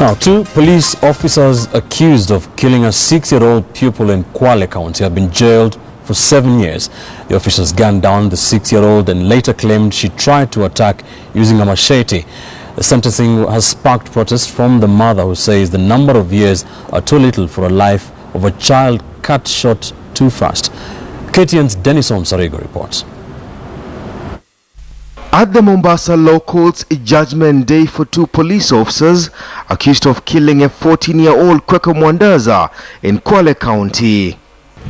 Now, two police officers accused of killing a six-year-old pupil in Kwale County have been jailed for seven years. The officers gunned down the six-year-old and later claimed she tried to attack using a machete. The sentencing has sparked protests from the mother who says the number of years are too little for a life of a child cut short too fast. KTN's Denison Sarigo reports. At the Mombasa Law Court's judgment day for two police officers accused of killing a 14-year-old Kweka Mwandaza in Kwale County.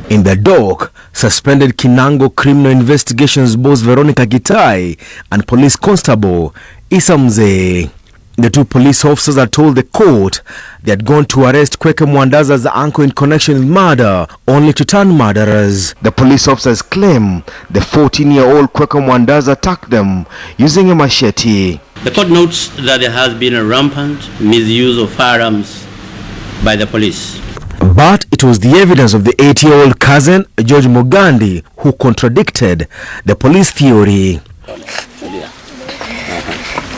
In the dock, suspended Kinango Criminal Investigations boss Veronica Gitai and police constable isamze Mzee. The two police officers had told the court they had gone to arrest Kwekwe Mwandaza's uncle in connection with murder, only to turn murderers. The police officers claim the 14-year-old Kweke Mwandaza attacked them using a machete. The court notes that there has been a rampant misuse of firearms by the police. But it was the evidence of the 8-year-old cousin, George Mogandi, who contradicted the police theory.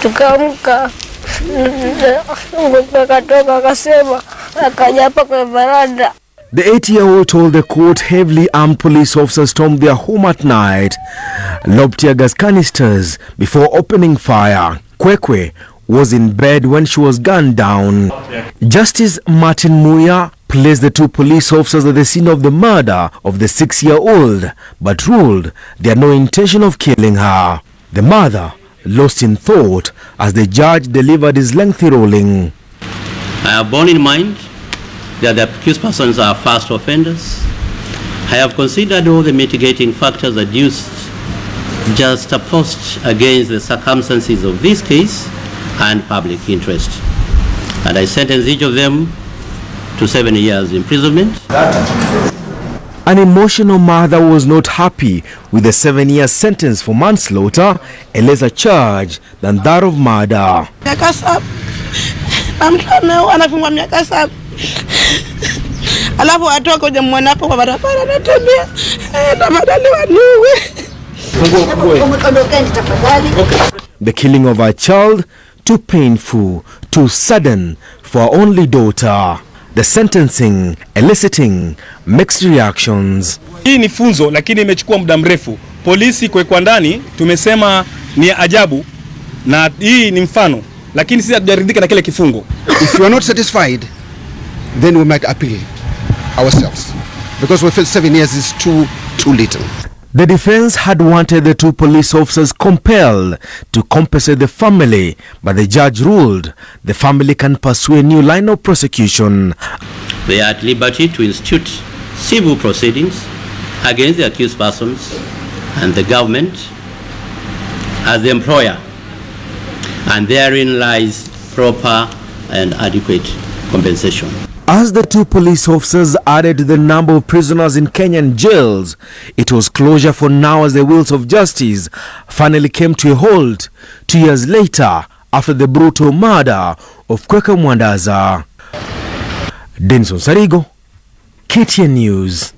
Tukaamka The 8-year-old told the court heavily armed police officers stormed their home at night, lobbed tear gas canisters before opening fire. Kwekwe was in bed when she was gunned down. Justice Martin Muya placed the two police officers at the scene of the murder of the six-year-old, but ruled they had no intention of killing her. The mother lost in thought as the judge delivered his lengthy ruling. I have borne in mind that the accused persons are first offenders. I have considered all the mitigating factors adduced just opposed against the circumstances of this case and public interest. And I sentence each of them to seven years imprisonment. An emotional mother was not happy with a seven-year sentence for manslaughter, a lesser charge than that of murder. miaka saba na mtu ameua anafungwa miaka saba alafu atoke kwa barabara anatembea Eh, madaliwa niwe The killing of her child, too painful, too sudden for her only daughter. The sentencing eliciting mixed reactions. Hii ni funzo lakini imechukua muda mrefu. Polisi kuwekwa ndani tumesema ni ajabu, na hii ni mfano, lakini sisi hatujaridhika na kile kifungo. If you are not satisfied, then we might appeal ourselves because we feel seven years is too too little. The defense had wanted the two police officers compelled to compensate the family, but the judge ruled the family can pursue a new line of prosecution. They are at liberty to institute civil proceedings against the accused persons and the government as the employer, and therein lies proper and adequate compensation. As the two police officers added to the number of prisoners in Kenyan jails, it was closure for now as the wheels of justice finally came to a halt two years later after the brutal murder of Kwekwe Mwandaza. Denson Sarigo, KTN News.